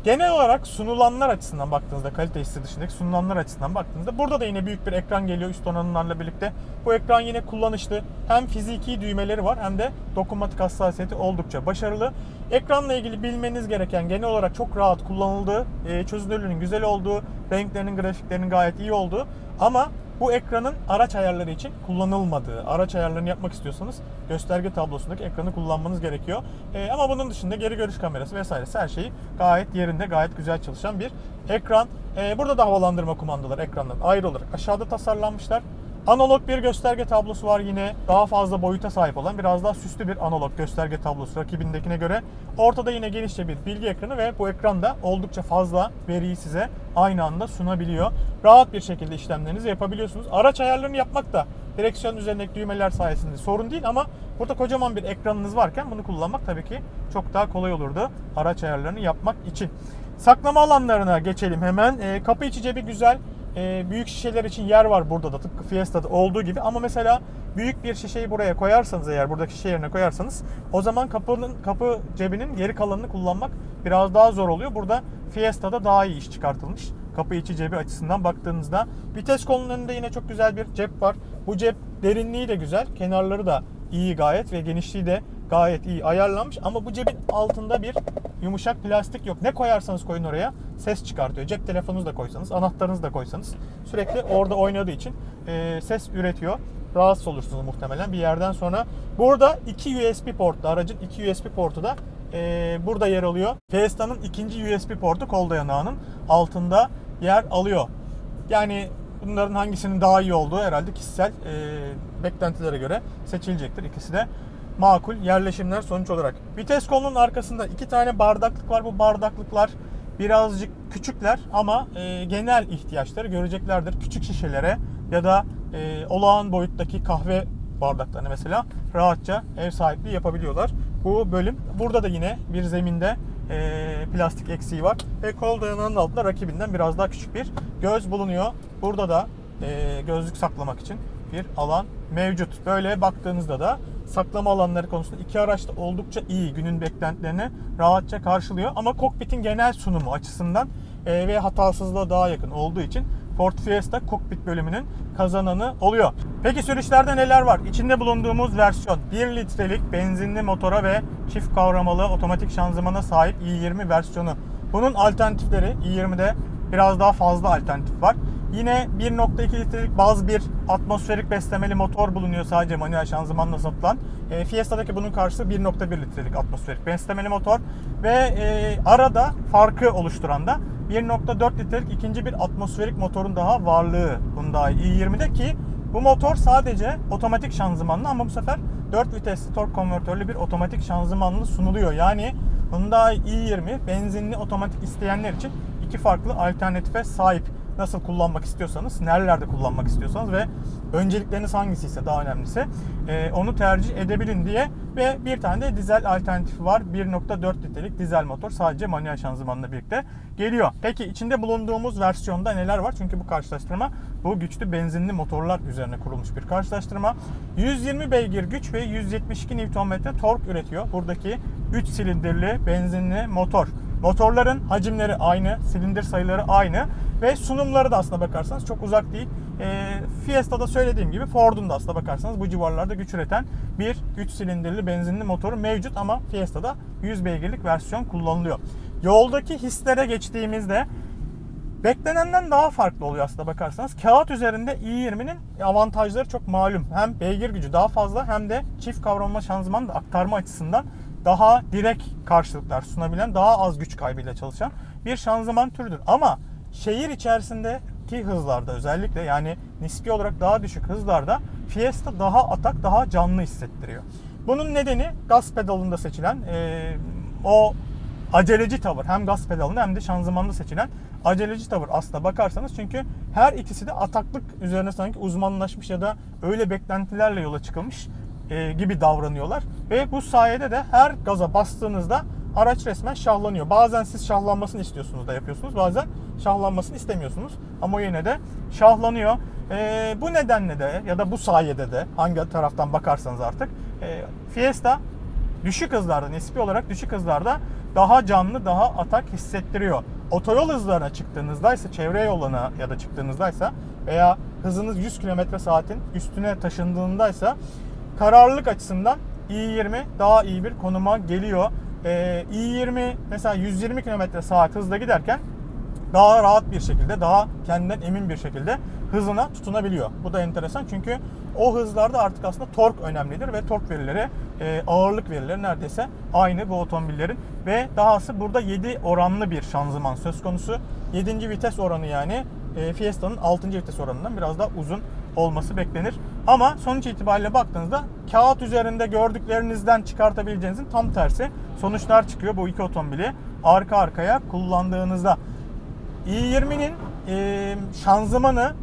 Genel olarak sunulanlar açısından baktığınızda kalite hissi dışındaki sunulanlar açısından baktığınızda burada da yine büyük bir ekran geliyor üst donanımlarla birlikte. Bu ekran yine kullanışlı. Hem fiziki düğmeleri var hem de dokunmatik hassasiyeti oldukça başarılı. Ekranla ilgili bilmeniz gereken genel olarak çok rahat kullanıldığı, e, çözünürlüğünün güzel olduğu, renklerinin, grafiklerinin gayet iyi olduğu ama bu ekranın araç ayarları için kullanılmadığı, araç ayarlarını yapmak istiyorsanız gösterge tablosundaki ekranı kullanmanız gerekiyor. E, ama bunun dışında geri görüş kamerası vesaire her şeyi gayet yerinde, gayet güzel çalışan bir ekran. E, burada da havalandırma kumandaları ekrandan ayrı olarak aşağıda tasarlanmışlar. Analog bir gösterge tablosu var yine. Daha fazla boyuta sahip olan biraz daha süslü bir analog gösterge tablosu rakibindekine göre. Ortada yine genişçe bir bilgi ekranı ve bu ekranda oldukça fazla veriyi size aynı anda sunabiliyor. Rahat bir şekilde işlemlerinizi yapabiliyorsunuz. Araç ayarlarını yapmak da direksiyon üzerindeki düğmeler sayesinde sorun değil ama burada kocaman bir ekranınız varken bunu kullanmak tabii ki çok daha kolay olurdu araç ayarlarını yapmak için. Saklama alanlarına geçelim hemen. E, kapı içi cebi güzel e, büyük şişeler için yer var burada da tıpkı Fiesta'da olduğu gibi ama mesela büyük bir şişeyi buraya koyarsanız eğer buradaki şişe yerine koyarsanız o zaman kapının kapı cebinin geri kalanını kullanmak biraz daha zor oluyor. Burada Fiesta'da daha iyi iş çıkartılmış. Kapı içi cebi açısından baktığınızda vites kolunun önünde yine çok güzel bir cep var. Bu cep derinliği de güzel, kenarları da iyi gayet ve genişliği de gayet iyi ayarlanmış ama bu cebin altında bir yumuşak plastik yok. Ne koyarsanız koyun oraya ses çıkartıyor. Cep telefonunuzu da koysanız, anahtarınızı da koysanız sürekli orada oynadığı için e, ses üretiyor. Rahatsız olursunuz muhtemelen bir yerden sonra. Burada iki USB portu, aracın iki USB portu da e, burada yer alıyor. Fiesta'nın ikinci USB portu kol dayanağının altında yer alıyor. Yani bunların hangisinin daha iyi olduğu herhalde kişisel e, beklentilere göre seçilecektir. İkisi de makul yerleşimler sonuç olarak. Vites kolunun arkasında iki tane bardaklık var. Bu bardaklıklar birazcık küçükler ama e, genel ihtiyaçları göreceklerdir. Küçük şişelere ya da e, olağan boyuttaki kahve bardaklarını mesela rahatça ev sahipliği yapabiliyorlar. Bu bölüm. Burada da yine bir zeminde e, plastik eksiği var. Ve kol dayanağının altında rakibinden biraz daha küçük bir göz bulunuyor. Burada da e, gözlük saklamak için bir alan mevcut. Böyle baktığınızda da saklama alanları konusunda iki araç da oldukça iyi. Günün beklentilerini rahatça karşılıyor. Ama kokpitin genel sunumu açısından e, ve hatasızlığa daha yakın olduğu için Ford Fiesta kokpit bölümünün kazananı oluyor. Peki sürüşlerde neler var? İçinde bulunduğumuz versiyon 1 litrelik benzinli motora ve çift kavramalı otomatik şanzımana sahip i20 versiyonu. Bunun alternatifleri i20'de biraz daha fazla alternatif var. Yine 1.2 litrelik baz bir atmosferik beslemeli motor bulunuyor sadece manuel şanzımanla satılan. E, Fiesta'daki bunun karşısı 1.1 litrelik atmosferik beslemeli motor ve e, arada farkı oluşturan da 1.4 litrelik ikinci bir atmosferik motorun daha varlığı Hyundai i20'de ki bu motor sadece otomatik şanzımanlı ama bu sefer 4 vitesli tork konvertörlü bir otomatik şanzımanlı sunuluyor. Yani Hyundai i20 benzinli otomatik isteyenler için iki farklı alternatife sahip nasıl kullanmak istiyorsanız, nerelerde kullanmak istiyorsanız ve öncelikleriniz hangisi ise daha önemlisi e, onu tercih edebilin diye ve bir tane de dizel alternatifi var. 1.4 litrelik dizel motor sadece manuel şanzımanla birlikte geliyor. Peki içinde bulunduğumuz versiyonda neler var? Çünkü bu karşılaştırma bu güçlü benzinli motorlar üzerine kurulmuş bir karşılaştırma. 120 beygir güç ve 172 Nm tork üretiyor. Buradaki 3 silindirli benzinli motor. Motorların hacimleri aynı, silindir sayıları aynı ve sunumları da aslında bakarsanız çok uzak değil. E, Fiesta'da söylediğim gibi Ford'un da aslında bakarsanız bu civarlarda güç üreten bir 3 silindirli benzinli motoru mevcut ama Fiesta'da 100 beygirlik versiyon kullanılıyor. Yoldaki hislere geçtiğimizde beklenenden daha farklı oluyor aslında bakarsanız. Kağıt üzerinde i20'nin avantajları çok malum. Hem beygir gücü daha fazla hem de çift kavramla şanzıman da aktarma açısından daha direkt karşılıklar sunabilen, daha az güç kaybıyla çalışan bir şanzıman türüdür. Ama şehir içerisindeki hızlarda özellikle yani nispi olarak daha düşük hızlarda Fiesta daha atak, daha canlı hissettiriyor. Bunun nedeni gaz pedalında seçilen e, o aceleci tavır. Hem gaz pedalında hem de şanzımanda seçilen aceleci tavır aslında bakarsanız. Çünkü her ikisi de ataklık üzerine sanki uzmanlaşmış ya da öyle beklentilerle yola çıkılmış e, gibi davranıyorlar. Ve bu sayede de her gaza bastığınızda araç resmen şahlanıyor. Bazen siz şahlanmasını istiyorsunuz da yapıyorsunuz. Bazen şahlanmasını istemiyorsunuz. Ama yine de şahlanıyor. E, bu nedenle de ya da bu sayede de hangi taraftan bakarsanız artık e, Fiesta düşük hızlarda, nispi olarak düşük hızlarda daha canlı, daha atak hissettiriyor. Otoyol hızlarına çıktığınızda ise çevre yoluna ya da çıktığınızda ise veya hızınız 100 km saatin üstüne taşındığında ise kararlılık açısından i20 daha iyi bir konuma geliyor. Ee, i20 mesela 120 km saat hızla giderken daha rahat bir şekilde, daha kendinden emin bir şekilde hızına tutunabiliyor. Bu da enteresan çünkü o hızlarda artık aslında tork önemlidir ve tork verileri, e, ağırlık verileri neredeyse aynı bu otomobillerin ve dahası burada 7 oranlı bir şanzıman söz konusu. 7. vites oranı yani e, Fiesta'nın 6. vites oranından biraz daha uzun olması beklenir. Ama sonuç itibariyle baktığınızda kağıt üzerinde gördüklerinizden çıkartabileceğinizin tam tersi sonuçlar çıkıyor bu iki otomobili arka arkaya kullandığınızda. i20'nin e, şanzımanı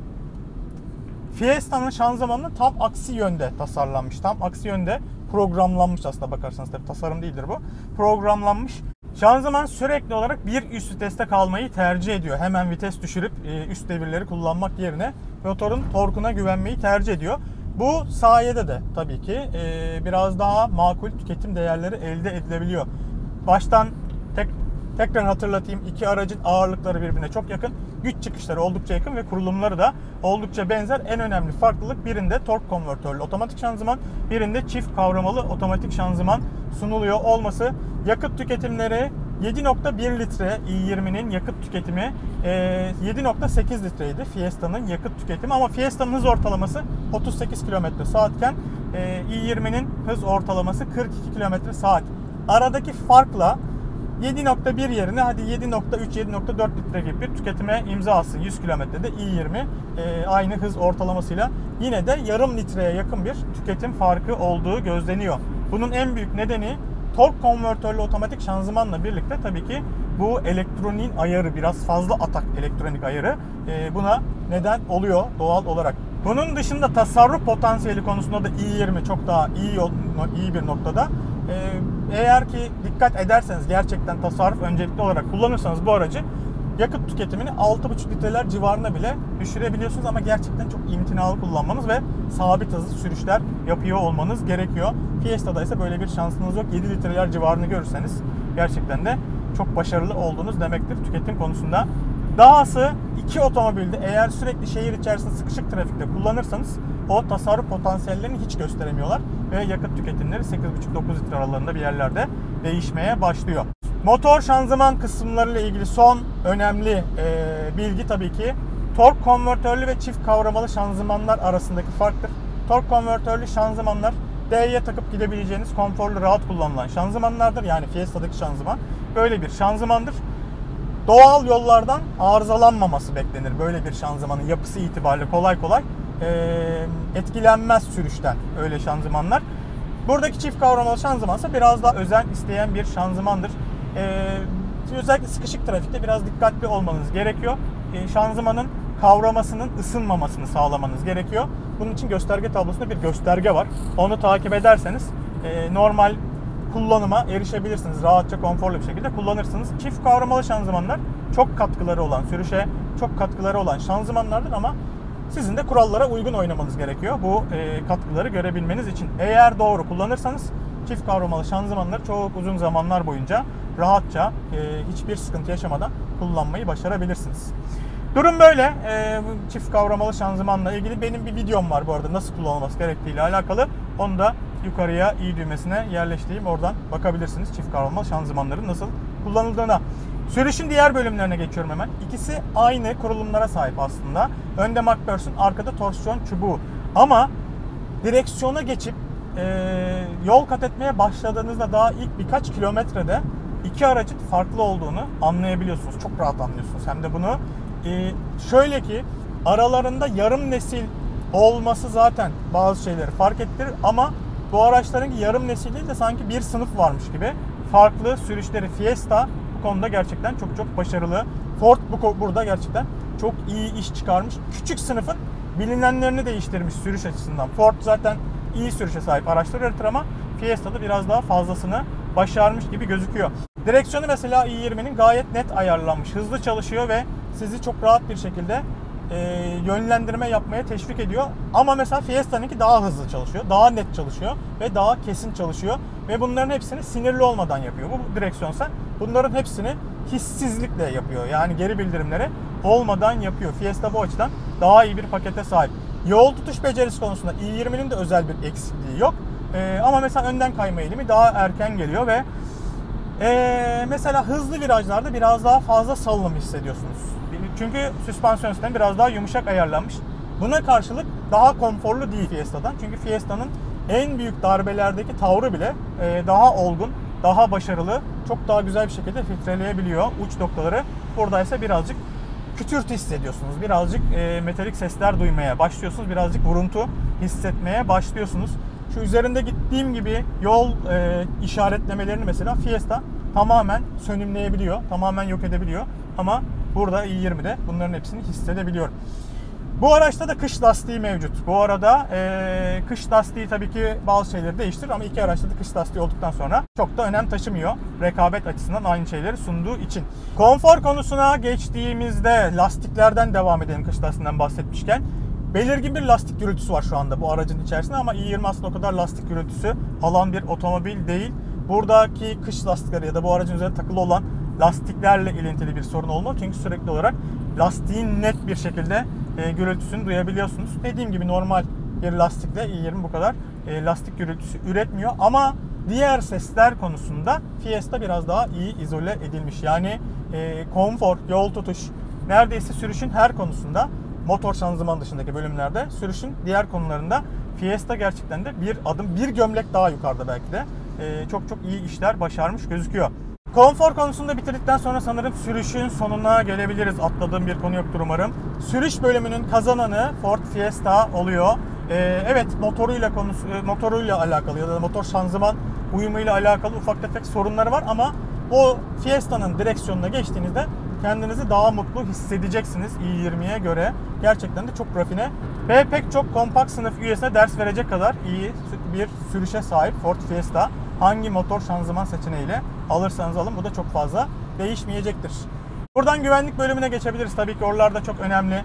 Fiesta'nın şanzımanının tam aksi yönde tasarlanmış. Tam aksi yönde programlanmış aslında bakarsanız tabii tasarım değildir bu. Programlanmış. Şanzıman sürekli olarak bir üst viteste kalmayı tercih ediyor. Hemen vites düşürüp e, üst devirleri kullanmak yerine motorun torkuna güvenmeyi tercih ediyor. Bu sayede de tabii ki e, biraz daha makul tüketim değerleri elde edilebiliyor. Baştan tek tekrar hatırlatayım iki aracın ağırlıkları birbirine çok yakın. Güç çıkışları oldukça yakın ve kurulumları da oldukça benzer. En önemli farklılık birinde tork konvertörlü otomatik şanzıman, birinde çift kavramalı otomatik şanzıman sunuluyor olması. Yakıt tüketimleri 7.1 litre i20'nin yakıt tüketimi 7.8 litreydi Fiesta'nın yakıt tüketimi ama Fiesta'nın hız ortalaması 38 km saatken i20'nin hız ortalaması 42 km saat. Aradaki farkla 7.1 yerine hadi 7.3-7.4 litre gibi bir tüketime imza atsın 100 kilometrede i20 e, aynı hız ortalamasıyla. Yine de yarım litreye yakın bir tüketim farkı olduğu gözleniyor. Bunun en büyük nedeni tork konvertörlü otomatik şanzımanla birlikte tabii ki bu elektroniğin ayarı biraz fazla atak elektronik ayarı e, buna neden oluyor doğal olarak. Bunun dışında tasarruf potansiyeli konusunda da i20 çok daha iyi iyi bir noktada. Ee, eğer ki dikkat ederseniz gerçekten tasarruf öncelikli olarak kullanırsanız bu aracı yakıt tüketimini 6,5 litreler civarına bile düşürebiliyorsunuz ama gerçekten çok imtinalı kullanmanız ve sabit hızlı sürüşler yapıyor olmanız gerekiyor. Fiesta'da ise böyle bir şansınız yok. 7 litreler civarını görürseniz gerçekten de çok başarılı olduğunuz demektir tüketim konusunda. Dahası iki otomobilde eğer sürekli şehir içerisinde sıkışık trafikte kullanırsanız o tasarruf potansiyellerini hiç gösteremiyorlar ve yakıt tüketimleri 8,5-9 litre aralarında bir yerlerde değişmeye başlıyor. Motor şanzıman kısımlarıyla ilgili son önemli e, bilgi tabii ki tork konvertörlü ve çift kavramalı şanzımanlar arasındaki farktır. Tork konvertörlü şanzımanlar D'ye takıp gidebileceğiniz konforlu rahat kullanılan şanzımanlardır. Yani Fiesta'daki şanzıman böyle bir şanzımandır doğal yollardan arızalanmaması beklenir. Böyle bir şanzımanın yapısı itibariyle kolay kolay e, etkilenmez sürüşten öyle şanzımanlar. Buradaki çift kavramalı şanzıman ise biraz daha özen isteyen bir şanzımandır. E, özellikle sıkışık trafikte biraz dikkatli olmanız gerekiyor. E, şanzımanın kavramasının ısınmamasını sağlamanız gerekiyor. Bunun için gösterge tablosunda bir gösterge var. Onu takip ederseniz e, normal kullanıma erişebilirsiniz. Rahatça, konforlu bir şekilde kullanırsınız. Çift kavramalı şanzımanlar çok katkıları olan, sürüşe çok katkıları olan şanzımanlardır ama sizin de kurallara uygun oynamanız gerekiyor. Bu e, katkıları görebilmeniz için. Eğer doğru kullanırsanız çift kavramalı şanzımanları çok uzun zamanlar boyunca rahatça e, hiçbir sıkıntı yaşamadan kullanmayı başarabilirsiniz. Durum böyle. E, çift kavramalı şanzımanla ilgili benim bir videom var bu arada nasıl kullanılması gerektiğiyle alakalı. Onu da yukarıya i düğmesine yerleştireyim. Oradan bakabilirsiniz çift kavramalı şanzımanların nasıl kullanıldığına. Sürüşün diğer bölümlerine geçiyorum hemen. İkisi aynı kurulumlara sahip aslında. Önde McPherson, arkada torsiyon çubuğu. Ama direksiyona geçip e, yol kat etmeye başladığınızda daha ilk birkaç kilometrede iki aracın farklı olduğunu anlayabiliyorsunuz. Çok rahat anlıyorsunuz. Hem de bunu e, şöyle ki aralarında yarım nesil olması zaten bazı şeyleri fark ettirir ama bu araçların yarım nesil de sanki bir sınıf varmış gibi farklı sürüşleri Fiesta bu konuda gerçekten çok çok başarılı. Ford bu burada gerçekten çok iyi iş çıkarmış. Küçük sınıfın bilinenlerini değiştirmiş sürüş açısından. Ford zaten iyi sürüşe sahip araçlar üretir ama Fiesta'da biraz daha fazlasını başarmış gibi gözüküyor. Direksiyonu mesela i20'nin gayet net ayarlanmış. Hızlı çalışıyor ve sizi çok rahat bir şekilde e, yönlendirme yapmaya teşvik ediyor. Ama mesela Fiesta'nınki daha hızlı çalışıyor, daha net çalışıyor ve daha kesin çalışıyor. Ve bunların hepsini sinirli olmadan yapıyor. Bu direksiyon sen bunların hepsini hissizlikle yapıyor. Yani geri bildirimleri olmadan yapıyor. Fiesta bu açıdan daha iyi bir pakete sahip. Yol tutuş becerisi konusunda i20'nin de özel bir eksikliği yok. Ee, ama mesela önden kayma eğilimi daha erken geliyor ve ee, mesela hızlı virajlarda biraz daha fazla salınım hissediyorsunuz. Çünkü süspansiyon sistemi biraz daha yumuşak ayarlanmış. Buna karşılık daha konforlu değil Fiesta'dan. Çünkü Fiesta'nın en büyük darbelerdeki tavrı bile e, daha olgun, daha başarılı, çok daha güzel bir şekilde filtreleyebiliyor uç noktaları. Burada ise birazcık kütürtü hissediyorsunuz. Birazcık e, metalik sesler duymaya başlıyorsunuz. Birazcık vuruntu hissetmeye başlıyorsunuz. Şu üzerinde gittiğim gibi yol e, işaretlemelerini mesela Fiesta tamamen sönümleyebiliyor. Tamamen yok edebiliyor. Ama burada i20'de bunların hepsini hissedebiliyorum. Bu araçta da kış lastiği mevcut. Bu arada e, kış lastiği tabii ki bazı şeyleri değiştirir ama iki araçta da kış lastiği olduktan sonra çok da önem taşımıyor. Rekabet açısından aynı şeyleri sunduğu için. Konfor konusuna geçtiğimizde lastiklerden devam edelim kış lastiğinden bahsetmişken. Belirgin bir lastik gürültüsü var şu anda bu aracın içerisinde ama i20 aslında o kadar lastik gürültüsü alan bir otomobil değil. Buradaki kış lastikleri ya da bu aracın üzerinde takılı olan lastiklerle ilintili bir sorun olmalı. Çünkü sürekli olarak lastiğin net bir şekilde e, gürültüsünü duyabiliyorsunuz. Dediğim gibi normal bir lastikle i20 bu kadar e, lastik gürültüsü üretmiyor ama diğer sesler konusunda Fiesta biraz daha iyi izole edilmiş. Yani e, konfor, yol tutuş, neredeyse sürüşün her konusunda motor şanzıman dışındaki bölümlerde sürüşün diğer konularında Fiesta gerçekten de bir adım, bir gömlek daha yukarıda belki de. E, çok çok iyi işler başarmış gözüküyor. Konfor konusunda bitirdikten sonra sanırım sürüşün sonuna gelebiliriz. Atladığım bir konu yoktur umarım. Sürüş bölümünün kazananı Ford Fiesta oluyor. Ee, evet motoruyla konusu e, motoruyla alakalı ya da motor şanzıman uyumuyla alakalı ufak tefek sorunları var ama o Fiesta'nın direksiyonuna geçtiğinizde kendinizi daha mutlu hissedeceksiniz i20'ye göre. Gerçekten de çok rafine ve pek çok kompakt sınıf üyesine ders verecek kadar iyi bir sürüşe sahip Ford Fiesta. Hangi motor şanzıman seçeneğiyle alırsanız alın bu da çok fazla değişmeyecektir. Buradan güvenlik bölümüne geçebiliriz. Tabii ki oralarda çok önemli.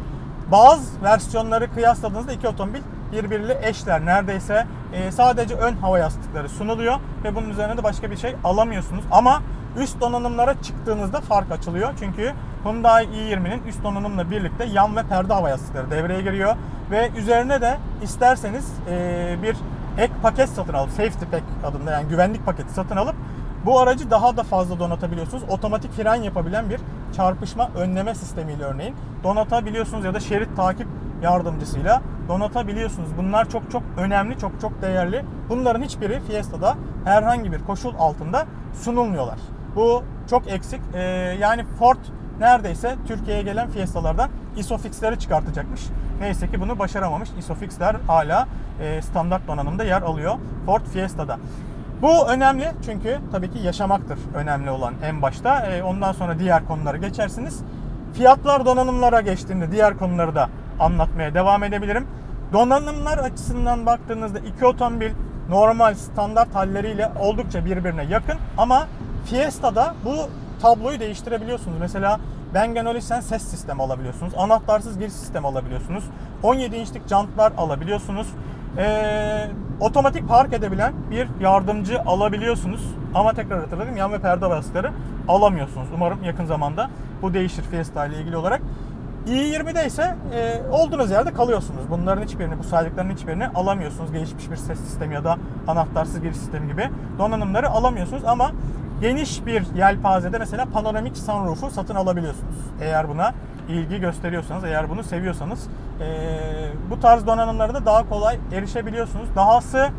Bazı versiyonları kıyasladığınızda iki otomobil birbiriyle eşler. Neredeyse e, sadece ön hava yastıkları sunuluyor ve bunun üzerine de başka bir şey alamıyorsunuz. Ama üst donanımlara çıktığınızda fark açılıyor. Çünkü Hyundai i20'nin üst donanımla birlikte yan ve perde hava yastıkları devreye giriyor. Ve üzerine de isterseniz e, bir ek paket satın alıp, safety pack adında yani güvenlik paketi satın alıp bu aracı daha da fazla donatabiliyorsunuz. Otomatik fren yapabilen bir çarpışma önleme sistemiyle örneğin donatabiliyorsunuz ya da şerit takip yardımcısıyla donatabiliyorsunuz. Bunlar çok çok önemli, çok çok değerli. Bunların hiçbiri Fiesta'da herhangi bir koşul altında sunulmuyorlar. Bu çok eksik. Ee, yani Ford neredeyse Türkiye'ye gelen Fiesta'lardan Isofix'leri çıkartacakmış. Neyse ki bunu başaramamış. Isofix'ler hala e, standart donanımda yer alıyor Ford Fiesta'da. Bu önemli çünkü tabii ki yaşamaktır önemli olan en başta. E, ondan sonra diğer konuları geçersiniz. Fiyatlar donanımlara geçtiğinde diğer konuları da anlatmaya devam edebilirim. Donanımlar açısından baktığınızda iki otomobil normal standart halleriyle oldukça birbirine yakın ama Fiesta'da bu tabloyu değiştirebiliyorsunuz. Mesela Bang Olufsen ses sistemi alabiliyorsunuz. Anahtarsız giriş sistemi alabiliyorsunuz. 17 inçlik jantlar alabiliyorsunuz. Ee, otomatik park edebilen bir yardımcı alabiliyorsunuz. Ama tekrar hatırladım yan ve perde bastıkları alamıyorsunuz. Umarım yakın zamanda bu değişir Fiesta ile ilgili olarak. i20'de ise e, olduğunuz yerde kalıyorsunuz. Bunların hiçbirini, bu saydıklarının hiçbirini alamıyorsunuz. Gelişmiş bir ses sistemi ya da anahtarsız giriş sistemi gibi donanımları alamıyorsunuz ama geniş bir yelpazede mesela panoramik sunroof'u satın alabiliyorsunuz. Eğer buna ilgi gösteriyorsanız, eğer bunu seviyorsanız e, bu tarz donanımlara da daha kolay erişebiliyorsunuz. Dahası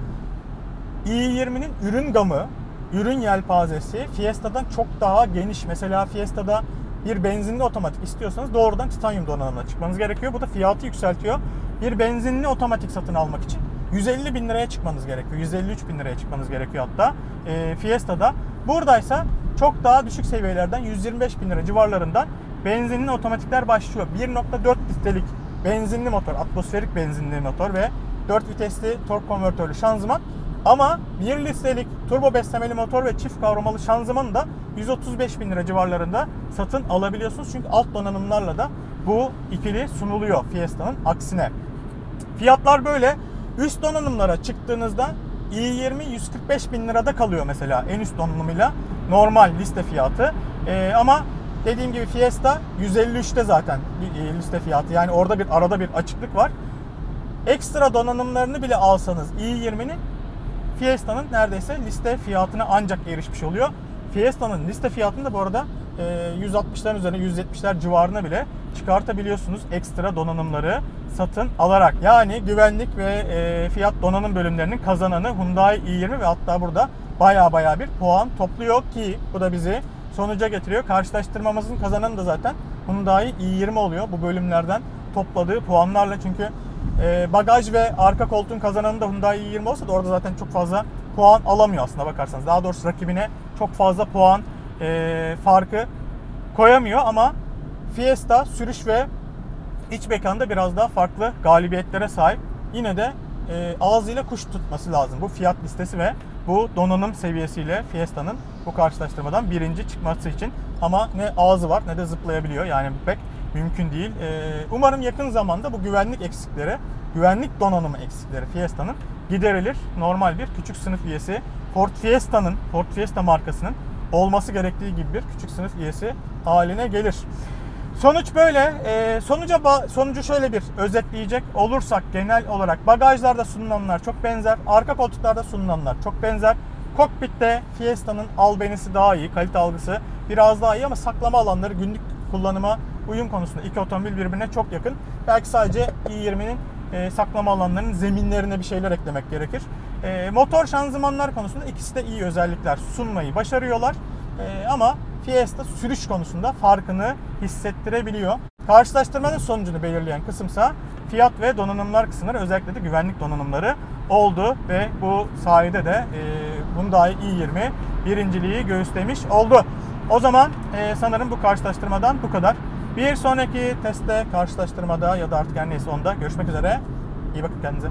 i20'nin ürün gamı, ürün yelpazesi Fiesta'dan çok daha geniş. Mesela Fiesta'da bir benzinli otomatik istiyorsanız doğrudan titanyum donanımına çıkmanız gerekiyor. Bu da fiyatı yükseltiyor. Bir benzinli otomatik satın almak için 150 bin liraya çıkmanız gerekiyor. 153 bin liraya çıkmanız gerekiyor hatta e, Fiesta'da. Buradaysa çok daha düşük seviyelerden 125 bin lira civarlarından benzinli otomatikler başlıyor. 1.4 litrelik benzinli motor, atmosferik benzinli motor ve 4 vitesli tork konvertörlü şanzıman. Ama 1 litrelik turbo beslemeli motor ve çift kavramalı şanzımanı da 135 bin lira civarlarında satın alabiliyorsunuz. Çünkü alt donanımlarla da bu ikili sunuluyor Fiesta'nın aksine. Fiyatlar böyle. Üst donanımlara çıktığınızda i20 145 bin lirada kalıyor mesela en üst donanımıyla normal liste fiyatı. Ee, ama dediğim gibi Fiesta 153'te zaten bir liste fiyatı. Yani orada bir arada bir açıklık var. Ekstra donanımlarını bile alsanız i20'nin Fiesta'nın neredeyse liste fiyatına ancak erişmiş oluyor. Fiesta'nın liste fiyatını da bu arada 160'ların üzerine 170'ler civarına bile çıkartabiliyorsunuz ekstra donanımları satın alarak. Yani güvenlik ve e, fiyat donanım bölümlerinin kazananı Hyundai i20 ve hatta burada baya baya bir puan topluyor ki bu da bizi sonuca getiriyor. Karşılaştırmamızın kazananı da zaten Hyundai i20 oluyor bu bölümlerden topladığı puanlarla çünkü e, bagaj ve arka koltuğun kazananı da Hyundai i20 olsa da orada zaten çok fazla puan alamıyor aslında bakarsanız. Daha doğrusu rakibine çok fazla puan e, farkı koyamıyor ama Fiesta sürüş ve iç mekanda biraz daha farklı galibiyetlere sahip. Yine de e, ağzıyla kuş tutması lazım. Bu fiyat listesi ve bu donanım seviyesiyle Fiesta'nın bu karşılaştırmadan birinci çıkması için. Ama ne ağzı var ne de zıplayabiliyor. Yani pek mümkün değil. E, umarım yakın zamanda bu güvenlik eksikleri, güvenlik donanımı eksikleri Fiesta'nın giderilir. Normal bir küçük sınıf üyesi Ford Fiesta'nın, Ford Fiesta markasının olması gerektiği gibi bir küçük sınıf üyesi haline gelir. Sonuç böyle. E, sonuca sonucu şöyle bir özetleyecek olursak genel olarak bagajlarda sunulanlar çok benzer. Arka koltuklarda sunulanlar çok benzer. Kokpitte Fiesta'nın albenisi daha iyi, kalite algısı biraz daha iyi ama saklama alanları günlük kullanıma uyum konusunda iki otomobil birbirine çok yakın. Belki sadece i20'nin e, saklama alanlarının zeminlerine bir şeyler eklemek gerekir. E, motor şanzımanlar konusunda ikisi de iyi özellikler sunmayı başarıyorlar. E, ama Fiesta sürüş konusunda farkını hissettirebiliyor. Karşılaştırmanın sonucunu belirleyen kısımsa fiyat ve donanımlar kısımları özellikle de güvenlik donanımları oldu ve bu sayede de e, Hyundai i20 birinciliği göğüslemiş oldu. O zaman e, sanırım bu karşılaştırmadan bu kadar. Bir sonraki testte, karşılaştırmada ya da artık her neyse onda görüşmek üzere. İyi bakın kendinize.